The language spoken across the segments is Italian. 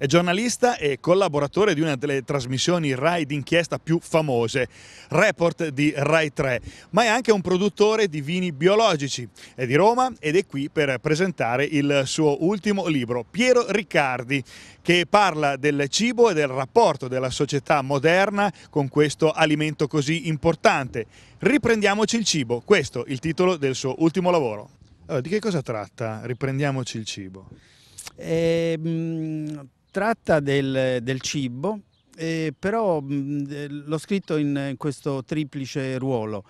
È giornalista e collaboratore di una delle trasmissioni RAI d'inchiesta più famose, Report di RAI 3, ma è anche un produttore di vini biologici. È di Roma ed è qui per presentare il suo ultimo libro, Piero Riccardi, che parla del cibo e del rapporto della società moderna con questo alimento così importante. Riprendiamoci il cibo, questo è il titolo del suo ultimo lavoro. Allora, di che cosa tratta? Riprendiamoci il cibo. Eh, tratta del, del cibo, eh, però mh, l'ho scritto in, in, questo triplice ruolo.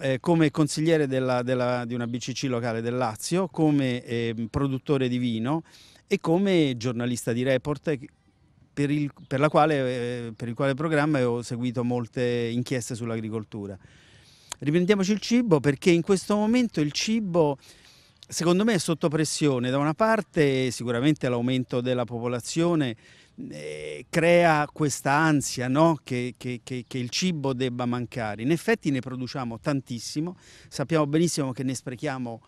Eh, come consigliere della, della, di una BCC locale del Lazio, come eh, produttore di vino e come giornalista di report per il, per, quale, eh, per il quale programma ho seguito molte inchieste sull'agricoltura. Riprendiamoci il cibo perché in questo momento il cibo secondo me è sotto pressione. Da una parte sicuramente l'aumento della popolazione eh, crea questa ansia no? che, che, che, che, il cibo debba mancare. In effetti ne produciamo tantissimo, sappiamo benissimo che ne sprechiamo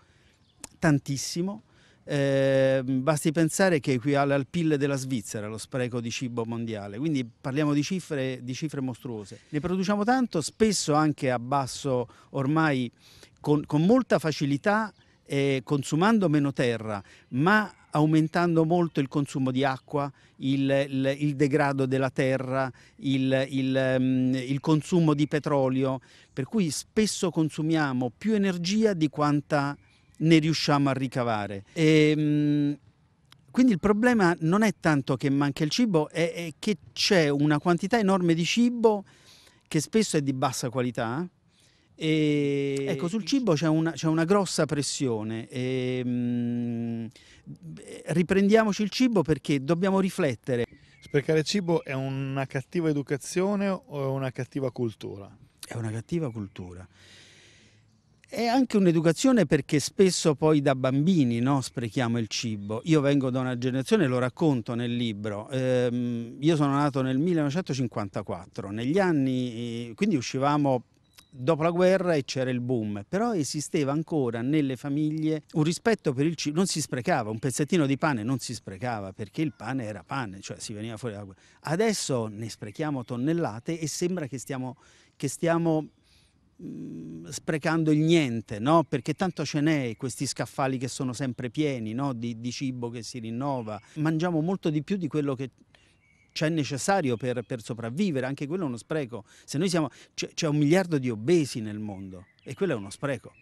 tantissimo. Eh, basti pensare che equivale al PIL della Svizzera lo spreco di cibo mondiale, quindi parliamo di cifre, di cifre mostruose. Ne produciamo tanto, spesso anche a basso, ormai con, con molta facilità eh, consumando meno terra, ma aumentando molto il consumo di acqua, il, il, il degrado della terra, il, il, consumo di petrolio, per cui spesso consumiamo più energia di quanta ne riusciamo a ricavare. E, um, quindi il problema non è tanto che manca il cibo, è, è che c'è una quantità enorme di cibo che spesso è di bassa qualità, e ecco, sul cibo c'è una, una, grossa pressione. E, mh, riprendiamoci il cibo perché dobbiamo riflettere. Sprecare cibo è una cattiva educazione o è una cattiva cultura? È una cattiva cultura. È anche un'educazione perché spesso poi da bambini no, sprechiamo il cibo. Io vengo da una generazione, lo racconto nel libro, ehm, io sono nato nel 1954, negli anni, quindi uscivamo dopo la guerra e c'era il boom, però esisteva ancora nelle famiglie un rispetto per il cibo, non si sprecava, un pezzettino di pane non si sprecava perché il pane era pane, cioè si veniva fuori dalla guerra. Adesso ne sprechiamo tonnellate e sembra che stiamo, che stiamo mm, sprecando il niente, no? perché tanto ce n'è, questi scaffali che sono sempre pieni no? di, di cibo che si rinnova, mangiamo molto di più di quello che c'è necessario per, per, sopravvivere, anche quello è uno spreco. Se noi siamo, c'è un miliardo di obesi nel mondo e quello è uno spreco.